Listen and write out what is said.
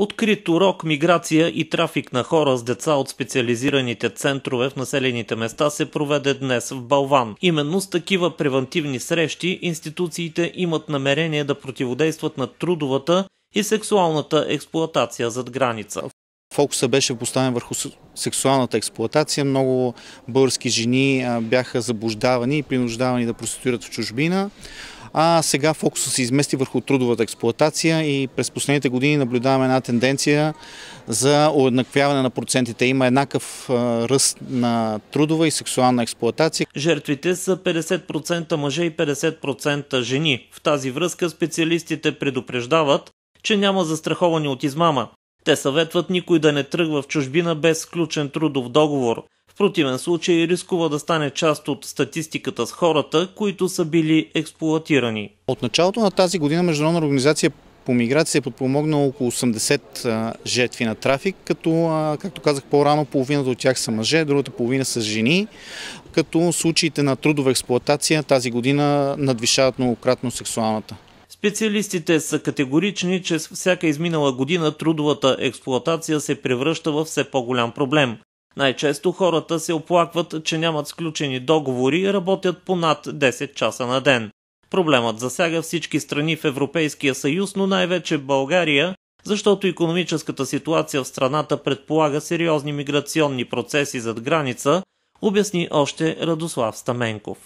Открит урок, миграция и трафик на хора с деца от специализираните центрове в населените места се проведе днес в Балван. Именно с такива превентивни срещи институциите имат намерение да противодействат на трудовата и сексуалната експлоатация зад граница. Фокуса беше поставен върху сексуалната експлоатация. Много български жени бяха заблуждавани и принуждавани да проституират в чужбина а сега фокусът се измести върху трудовата експлоатация и през последните години наблюдаваме една тенденция за уеднаквяване на процентите. Има еднакъв ръст на трудова и сексуална експлоатация. Жертвите са 50% мъже и 50% жени. В тази връзка специалистите предупреждават, че няма застраховани от измама. Те съветват никой да не тръгва в чужбина без сключен трудов договор – противен случай рискува да стане част от статистиката с хората, които са били експлуатирани. От началото на тази година Международна организация по миграция е подпомогнала около 80 жертви на трафик, като, както казах по-рано, половината от тях са мъже, другата половина са жени, като случаите на трудова експлуатация тази година надвишават многократно сексуалната. Специалистите са категорични, че с всяка изминала година трудовата експлуатация се превръща в все по-голям проблем. Най-често хората се оплакват, че нямат сключени договори и работят по над 10 часа на ден. Проблемът засяга всички страни в Европейския съюз, но най-вече България, защото економическата ситуация в страната предполага сериозни миграционни процеси зад граница, обясни още Радослав Стаменков.